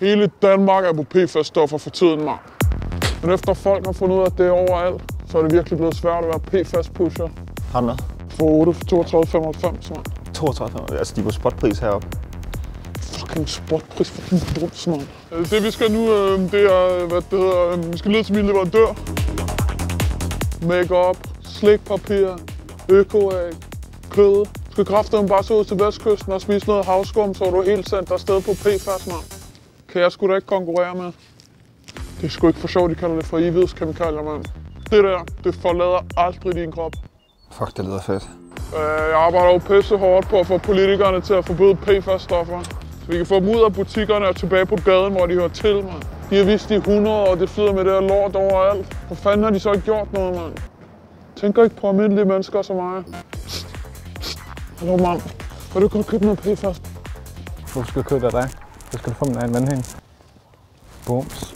Hele Danmark er på PFAS-stoffer for tiden, mand. Men efter folk har fundet ud af, at det er overalt, så er det virkelig blevet svært at være PFAS-pusher. Har du noget? For 8 for 32,95, mand. 32. Altså, de er på spotpris heroppe. Fucking spotpris din drums, mand. Øh, Det vi skal nu, øh, det er, hvad det hedder, øh, vi skal lede til min leverandør. Make-up, slikpapir, økoæg, kød. Du skal kraftedeme bare tage ud til vestkysten og spise noget havskum, så er du helt sendt afsted på PFAS, mand. Kan jeg sgu da ikke konkurrere med. Det er sgu ikke for sjovt, de kalder det for evighedskemikalier, mand. Det der, det forlader aldrig din krop. Fuck, det lyder fedt. Øh, Jeg arbejder jo pisse hårdt på at få politikerne til at forbyde PFAS-stoffer. Så vi kan få dem ud af butikkerne og tilbage på gaden, hvor de hører til, mand. De har vist i 100 år, og det flyder med det her lort overalt. Hvor fanden har de så ikke gjort noget, mand? Tænker ikke på almindelige mennesker som mig. Hallo, mand. Kan du godt købe noget PFAS? Hvorfor skal jeg købe af dig? Så skal du få den af en vandhæng. Bums.